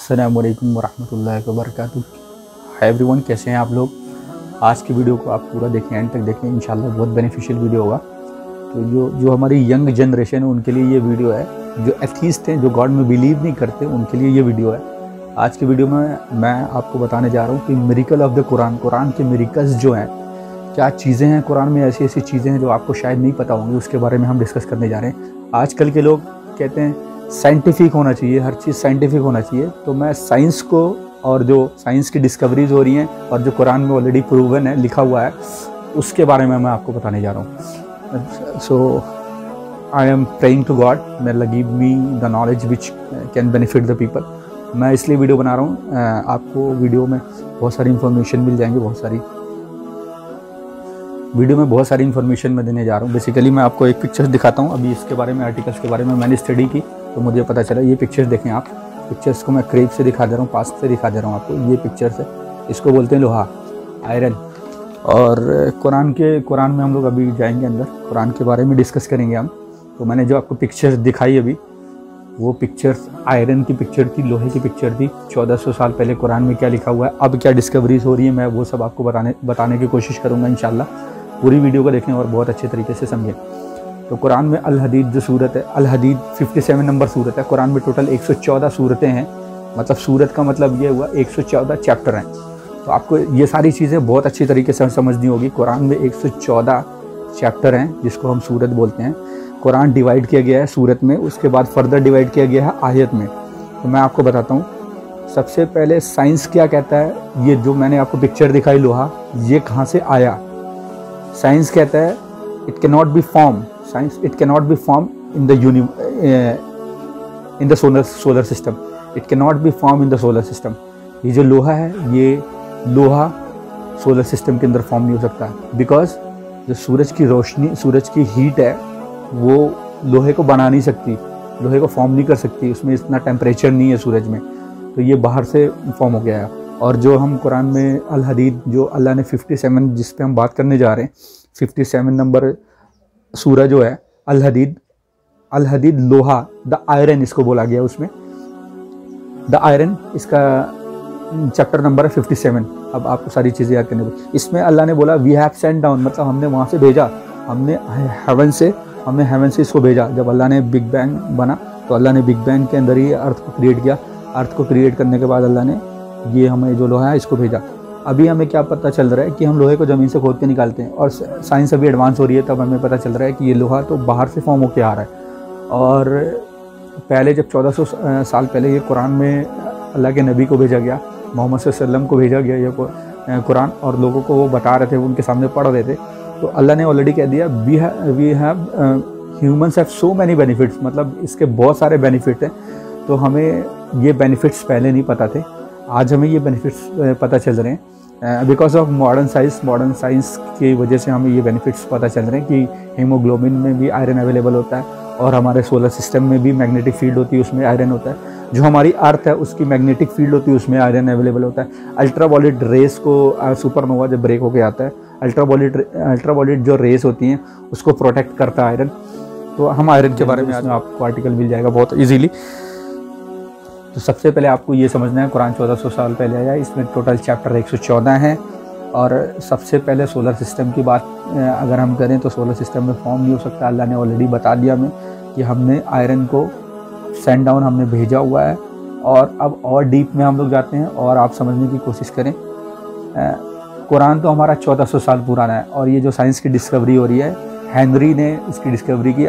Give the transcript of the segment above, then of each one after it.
अल्लाम वरहमल work high everyone कैसे हैं आप लोग? आज की वीडियो को आप पूरा देखें एंड तक देखें, इंशाल्लाह बहुत बेनिफिशियल वीडियो होगा। तो जो जो हमारी यंग जनरेशन है, उनके लिए ये वीडियो है। जो एथीस्ट हैं, जो गॉड में बिलीव नहीं करते, उनके लिए ये वीडियो है। आज की वीडियो में मैं आपको बताने जा रहा हूँ कि miracle of the Quran Quran के मेरिकल्स जो हैं, क्या चीज़ें हैं कुरान में ऐसी ऐसी चीज़ें हैं जो आपको शायद नहीं पता होंगी, उसके बारे में हम डिस्कस करने जा रहे हैं। आजकल के लोग कहते हैं साइंटिफिक होना चाहिए, हर चीज़ साइंटिफिक होना चाहिए। तो मैं साइंस को और जो साइंस की डिस्कवरीज हो रही हैं और जो कुरान में ऑलरेडी प्रूवन है, लिखा हुआ है, उसके बारे में मैं आपको बताने जा रहा हूँ। So I am praying to God may give me the knowledge which can benefit the people मैं इसलिए वीडियो बना रहा हूँ आपको वीडियो में बहुत सारी इन्फॉर्मेशन मिल जाएँगी, बहुत सारी। वीडियो में बहुत सारी इन्फॉर्मेशन मैं देने जा रहा हूँ। बेसिकली मैं आपको एक पिक्चर्स दिखाता हूँ, अभी इसके बारे में आर्टिकल्स के बारे में मैंने स्टडी की। तो मुझे पता चला, ये पिक्चर्स देखें आप। पिक्चर्स को मैं क्रेप से दिखा दे रहा हूँ पास से दिखा दे रहा हूँ आपको। ये पिक्चर्स है। इसको बोलते हैं लोहा आयरन और कुरान के कुरान में हम लोग अभी जाएँगे अंदर। कुरान के बारे में डिस्कस करेंगे हम। तो मैंने जो आपको पिक्चर्स दिखाई अभी, वो पिक्चर्स आयरन की पिक्चर थी, लोहे की पिक्चर थी। 1400 साल पहले कुरान में क्या लिखा हुआ है, अब क्या डिस्कवरीज हो रही है, मैं वो सब आपको बताने बताने की कोशिश करूँगा इन पूरी वीडियो को देखें और बहुत अच्छे तरीके से समझें। तो कुरान में अल हदीद जो सूरत है अल हदीद 57 नंबर सूरत है, कुरान में टोटल 114 सूरतें हैं। मतलब सूरत का मतलब ये हुआ 114 चैप्टर हैं। तो आपको ये सारी चीज़ें बहुत अच्छी तरीके से समझनी होगी। कुरान में 114 चैप्टर हैं, जिसको हम सूरत बोलते हैं। कुरान डिवाइड किया गया है सूरत में, उसके बाद फर्दर डिवाइड किया गया है आयत में। तो मैं आपको बताता हूँ, सबसे पहले साइंस क्या कहता है? ये जो मैंने आपको पिक्चर दिखाई लोहा, ये कहाँ से आया? साइंस कहता है it can not be from science it cannot be formed in the uni uh, in the solar solar system. It cannot be formed in the solar system. ये जो लोहा है ये लोहा सोलर सिस्टम के अंदर फॉर्म नहीं हो सकता। बिकॉज़ जो सूरज की रोशनी सूरज की हीट है वो लोहे को बना नहीं सकती लोहे को फॉर्म नहीं कर सकती। उसमें इतना टेम्परेचर नहीं है सूरज में। तो ये बाहर से फॉर्म हो गया है। और जो हम कुरान में अल हदीद जो अल्लाह ने 57 जिस पे हम बात करने जा रहे हैं 57 नंबर सूरज जो है अल हदीद अल हदीद लोहा, द आयरन इसको बोला गया उसमें। द आयरन इसका चैप्टर नंबर है फिफ्टी सेवन अब आपको सारी चीज़ें याद करने को इसमें अल्लाह ने बोला वी हैव सेंड डाउन मतलब हमने वहाँ से भेजा। हमने हेवन से, हमने हेवन से इसको भेजा। जब अल्लाह ने बिग बैंग बना तो अल्लाह ने बिग बैंग के अंदर ही अर्थ को क्रिएट किया। अर्थ को क्रिएट करने के बाद अल्लाह ने ये हमें जो लोहा है, इसको भेजा। अभी हमें क्या पता चल रहा है कि हम लोहे को ज़मीन से खोद के निकालते हैं और साइंस अभी एडवांस हो रही है, तब हमें पता चल रहा है कि ये लोहा तो बाहर से फॉर्म होकर आ रहा है। और पहले जब 1400 साल पहले ये कुरान में अल्लाह के नबी को भेजा गया, मोहम्मद वसल्लम को भेजा गया ये कुरान, और लोगों को वो बता रहे थे, उनके सामने पढ़ रहे थे तो अल्लाह ने ऑलरेडी कह दिया वी है we have humans have so many benefits मतलब इसके बहुत सारे बेनिफिट हैं तो हमें ये बेनिफिट्स पहले नहीं पता थे। आज हमें ये बेनिफिट्स पता चल रहे हैं। Because of modern science modern science की वजह से हमें ये बेनिफिट्स पता चल रहे हैं कि हीमोग्लोबिन में भी आयरन अवेलेबल होता है और हमारे सोलर सिस्टम में भी मैग्नेटिक फ़ील्ड होती है उसमें आयरन होता है। जो हमारी अर्थ है उसकी मैग्नेटिक फ़ील्ड होती है उसमें आयरन अवेलेबल होता है। अल्ट्रा अल्ट्रावॉलेट रेस को सुपरनोवा जब ब्रेक होकर आता है अल्ट्रावॉलेट अल्ट्रावॉलेट जो रेस होती हैं उसको प्रोटेक्ट करता है आयरन तो हम आयरन के बारे में आज आपको आर्टिकल मिल जाएगा बहुत ईजीली तो सबसे पहले आपको ये समझना है, कुरान 1400 साल पहले आया, इसमें टोटल चैप्टर 114 है। और सबसे पहले सोलर सिस्टम की बात अगर हम करें तो सोलर सिस्टम में फॉर्म नहीं हो सकता, अल्लाह ने ऑलरेडी बता दिया हमें कि हमने आयरन को सेंड डाउन हमने भेजा हुआ है। और अब और डीप में हम लोग जाते हैं और आप समझने की कोशिश करें कुरान तो हमारा 1400 साल पुराना है और ये जो साइंस की डिस्कवरी हो रही है हैनरी ने इसकी डिस्कवरी की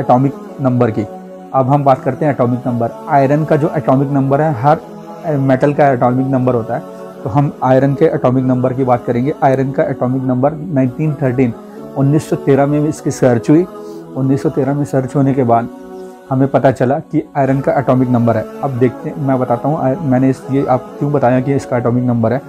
एटॉमिक नंबर की। अब हम बात करते हैं एटॉमिक नंबर आयरन का जो एटॉमिक नंबर है, हर मेटल का एटॉमिक नंबर होता है. तो हम आयरन के एटॉमिक नंबर की बात करेंगे. आयरन का एटॉमिक नंबर 1913 1913 में इसकी सर्च हुई. 1913 में सर्च होने के बाद हमें पता चला कि आयरन का एटॉमिक नंबर है. अब देखते हैं, मैं बताता हूँ मैंने इस, ये आप क्यों बताया कि इसका एटॉमिक नंबर है?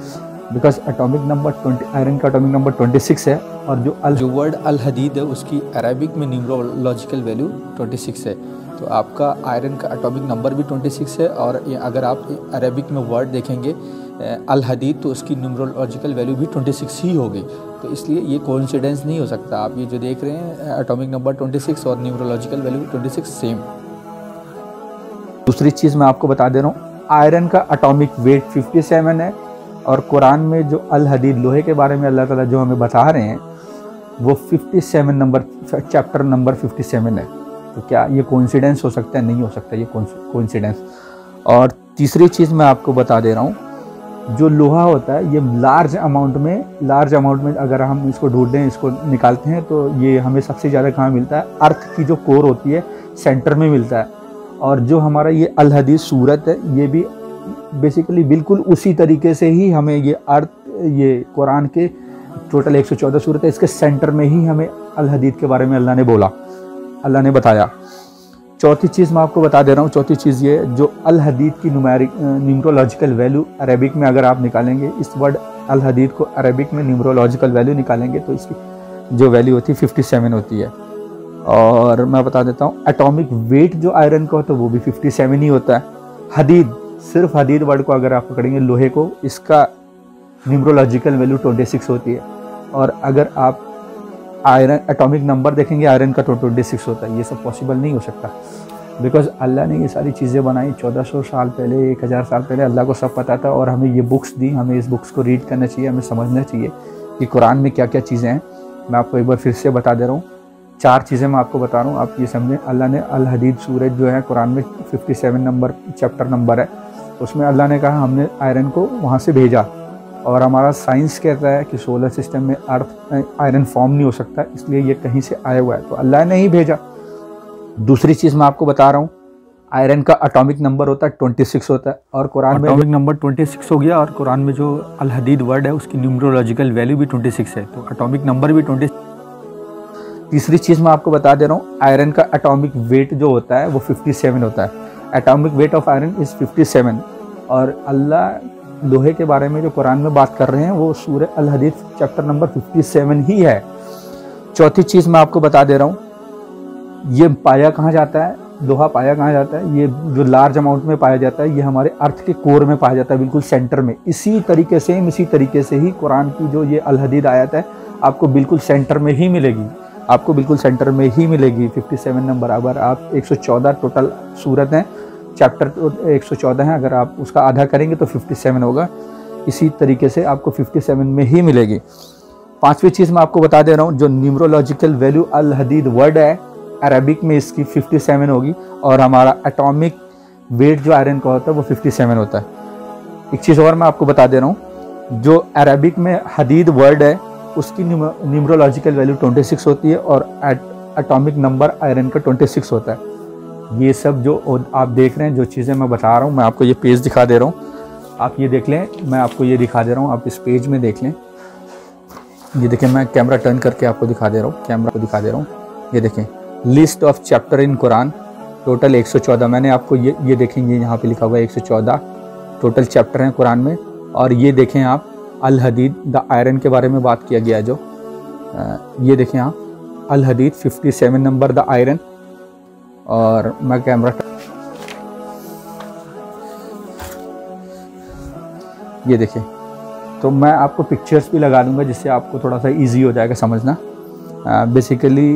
Because atomic number twenty iron का एटॉमिक नंबर ट्वेंटी सिक्स है और जो अल जो वर्ड अल हदीद है, उसकी अरेबिक में न्यूमरोलॉजिकल वैल्यू ट्वेंटी सिक्स है. तो आपका आयरन का एटॉमिक नंबर भी 26 है और अगर आप अरबिक में वर्ड देखेंगे अल हदीद तो उसकी न्यूमरोलॉजिकल वैल्यू भी 26 ही होगी। तो इसलिए ये कोइंसिडेंस नहीं हो सकता। आप ये जो देख रहे हैं एटॉमिक नंबर 26 और न्यूमरोलॉजिकल वैल्यू 26 सेम दूसरी चीज़ मैं आपको बता दे रहा हूँ आयरन का अटोमिक वेट 57 है और कुरान में जो अल हदीद लोहे के बारे में अल्लाह ताला जो हमें बता रहे हैं, वो 57 नंबर चैप्टर नंबर 57 है। तो क्या ये कोइंसिडेंस हो सकता है? नहीं हो सकता ये कोइंसिडेंस और तीसरी चीज़ मैं आपको बता दे रहा हूँ, जो लोहा होता है, ये लार्ज अमाउंट में लार्ज अमाउंट में अगर हम इसको ढूंढें इसको निकालते हैं तो ये हमें सबसे ज़्यादा कहाँ मिलता है? अर्थ की जो कोर होती है सेंटर में मिलता है। और जो हमारा ये अल हदीस सूरत है, ये भी बेसिकली बिल्कुल उसी तरीके से ही हमें ये अर्थ, ये कुरान के टोटल 114 सूरत है, इसके सेंटर में ही हमें अल हदीद के बारे में अल्लाह ने बोला। अल्लाह ने बताया। चौथी चीज़ मैं आपको बता दे रहा हूँ। चौथी चीज़ ये, जो अल हदीद की न्यूमरोलॉजिकल वैल्यू अरेबिक में अगर आप निकालेंगे, इस वर्ड अल हदीद को अरेबिक में न्यूमरोलॉजिकल वैल्यू निकालेंगे तो इसकी जो वैल्यू होती है फिफ्टी सेवन होती है। और मैं बता देता हूँ एटॉमिक वेट जो आयरन का होता है, वो भी फिफ्टी सेवन ही होता है। हदीद, सिर्फ़ हदीद वर्ड को अगर आप पकड़ेंगे, लोहे को, इसका न्यूमरोलॉजिकल वैल्यू ट्वेंटी सिक्स होती है। और अगर आप आयरन एटॉमिक नंबर देखेंगे, आयरन का तो ट्वेंटी सिक्स होता है। ये सब पॉसिबल नहीं हो सकता। बिकॉज़ अल्लाह ने ये सारी चीज़ें बनाई चौदह सौ साल पहले, एक हज़ार साल पहले, अल्लाह को सब पता था और हमें ये बुक्स दी, हमें इस बुक्स को रीड करना चाहिए, हमें समझना चाहिए कि कुरान में क्या क्या चीज़ें हैं। मैं आपको एक बार फिर से बता दे रहा हूँ। चार चीज़ें मैं आपको बता रहा हूँ, आप ये समझें। अल्लाह ने अल हदीद सूरज जो है, कुरान में 57 नंबर चैप्टर नंबर है। उसमें अल्लाह ने कहा, हमने आयरन को वहाँ से भेजा। और हमारा साइंस कहता है कि सोलर सिस्टम में अर्थ आयरन फॉर्म नहीं हो सकता इसलिए ये कहीं से आया हुआ है। तो अल्लाह ने ही भेजा। दूसरी चीज़ मैं आपको बता रहा हूँ आयरन का अटोमिक नंबर होता है ट्वेंटी सिक्स होता है और कुरान में अटोमिक नंबर ट्वेंटी सिक्स हो गया और कुरान में जो अल हदीद वर्ड है उसकी न्यूमरोलॉजिकल वैल्यू भी ट्वेंटी सिक्स है। तो अटोमिक नंबर भी ट्वेंटी तीसरी चीज़ मैं आपको बता दे रहा हूँ आयरन का एटॉमिक वेट जो होता है वो 57 होता है। Atomic weight of iron is 57 और अल्लाह लोहे के बारे में जो कुरान में बात कर रहे हैं, वो सूर्य अल हदीफ चैप्टर नंबर 57 ही है। चौथी चीज़ मैं आपको बता दे रहा हूँ। ये पाया कहाँ जाता है? लोहा पाया कहाँ जाता है? ये जो लार्ज अमाउंट में पाया जाता है, ये हमारे अर्थ के कोर में पाया जाता है, बिल्कुल सेंटर में। इसी तरीके से, इसी तरीके से ही कुरान की जो ये अल हदीद आयत है, आपको बिल्कुल सेंटर में ही मिलेगी। आपको बिल्कुल सेंटर में ही मिलेगी। 57 नंबर अगर आप 114 टोटल सूरत हैं चैप्टर 114 है, अगर आप उसका आधा करेंगे तो 57 होगा। इसी तरीके से आपको 57 में ही मिलेगी। पांचवी चीज़ मैं आपको बता दे रहा हूँ, जो न्यूमरोलॉजिकल वैल्यू अल हदीद वर्ड है अरबिक में इसकी 57 होगी, और हमारा एटॉमिक वेट जो आयरन का होता है, वो 57 होता है। एक चीज़ और मैं आपको बता दे रहा हूँ, जो अरबिक में हदीद वर्ड है, उसकी न्यूमरोलॉजिकल वैल्यू 26 होती है, और एटॉमिक नंबर आयरन का 26 होता है। ये सब जो आप देख रहे हैं, जो चीज़ें मैं बता रहा हूँ, मैं आपको ये पेज दिखा दे रहा हूँ। आप ये देख लें, मैं आपको ये दिखा दे रहा हूँ, आप इस पेज में देख लें। ये देखें मैं कैमरा टर्न करके आपको दिखा दे रहा हूँ, कैमरा को दिखा दे रहा हूँ। ये देखें, list of chapter in Quran, total 114 मैंने आपको ये ये देखेंगे यहाँ पे लिखा हुआ है 114 टोटल चैप्टर हैं कुरान में। और ये देखें आप, अल हदीद, द आयरन के बारे में बात किया गया जो। ये देखें आप, अल हदीद 57 नंबर द आयरन। और मैं कैमरा ये देखिए तो मैं आपको पिक्चर्स भी लगा दूँगा जिससे आपको थोड़ा सा इजी हो जाएगा समझना। बेसिकली